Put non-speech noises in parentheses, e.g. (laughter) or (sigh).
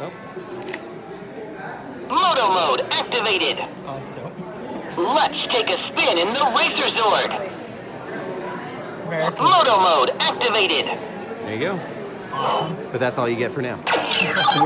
Nope. Moto mode activated. Oh, that's dope. Let's take a spin in the Racer Zord. American. Moto mode activated. there you go. But that's all you get for now. (laughs)